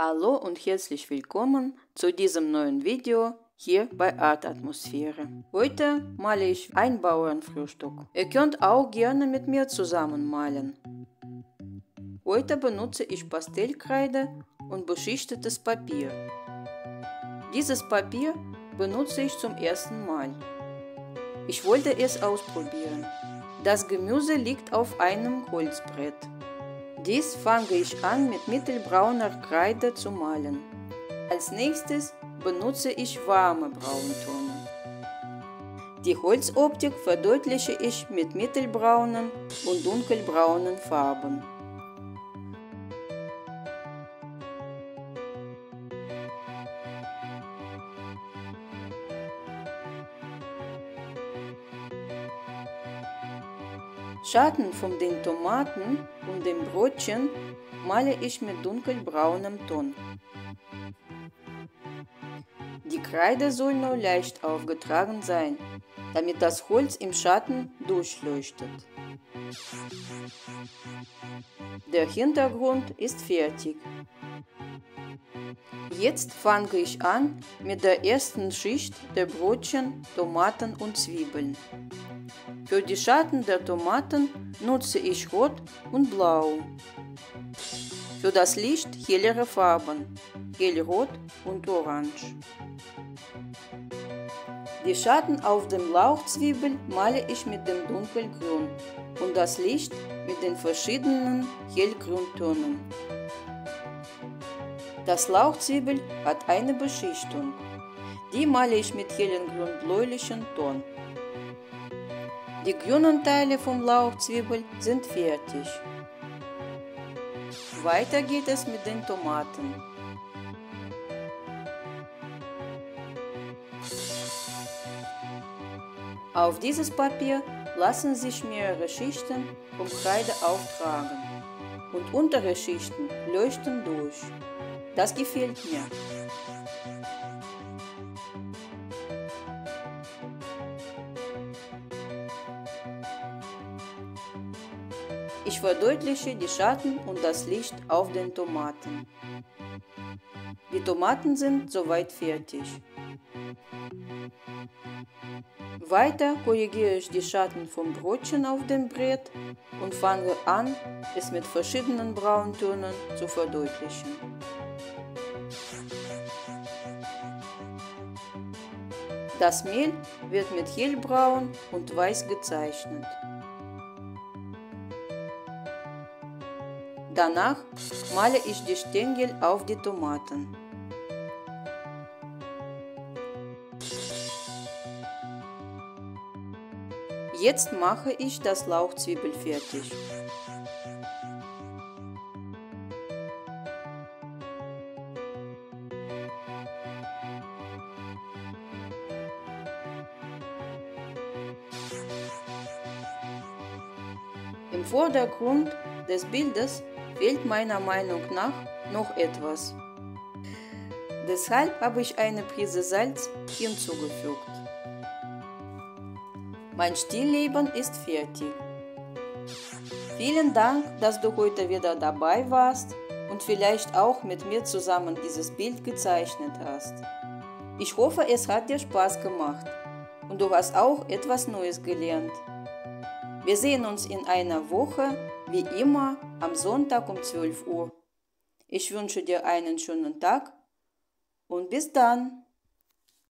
Hallo und herzlich willkommen zu diesem neuen Video hier bei Art Atmosphäre. Heute male ich ein Bauernfrühstück. Ihr könnt auch gerne mit mir zusammen malen. Heute benutze ich Pastellkreide und beschichtetes Papier. Dieses Papier benutze ich zum ersten Mal. Ich wollte es ausprobieren. Das Gemüse liegt auf einem Holzbrett. Dies fange ich an mit mittelbrauner Kreide zu malen. Als nächstes benutze ich warme Brauntöne. Die Holzoptik verdeutliche ich mit mittelbraunen und dunkelbraunen Farben. Schatten von den Tomaten und dem Brotchen male ich mit dunkelbraunem Ton. Die Kreide soll nur leicht aufgetragen sein, damit das Holz im Schatten durchleuchtet. Der Hintergrund ist fertig. Jetzt fange ich an mit der ersten Schicht der Brotchen, Tomaten und Zwiebeln. Für die Schatten der Tomaten nutze ich Rot und Blau. Für das Licht hellere Farben, hellrot und orange. Die Schatten auf dem Lauchzwiebel male ich mit dem dunkelgrün und das Licht mit den verschiedenen hellgrüntönen. Das Lauchzwiebel hat eine Beschichtung. Die male ich mit hellen grün-bläulichen Ton. Die grünen Teile vom Lauchzwiebel sind fertig. Weiter geht es mit den Tomaten. Auf dieses Papier lassen sich mehrere Schichten vom Kreide auftragen und untere Schichten leuchten durch. Das gefällt mir. Ich verdeutliche die Schatten und das Licht auf den Tomaten. Die Tomaten sind soweit fertig. Weiter korrigiere ich die Schatten vom Brotchen auf dem Brett und fange an, es mit verschiedenen Brauntönen zu verdeutlichen. Das Mehl wird mit hellbraun und weiß gezeichnet. Danach male ich die Stängel auf die Tomaten. Jetzt mache ich das Lauchzwiebel fertig. Im Vordergrund des Bildes fehlt meiner Meinung nach noch etwas. Deshalb habe ich eine Prise Salz hinzugefügt. Mein Stillleben ist fertig. Vielen Dank, dass du heute wieder dabei warst und vielleicht auch mit mir zusammen dieses Bild gezeichnet hast. Ich hoffe, es hat dir Spaß gemacht und du hast auch etwas Neues gelernt. Wir sehen uns in einer Woche, wie immer, am Sonntag um 12 Uhr. Ich wünsche dir einen schönen Tag und bis dann.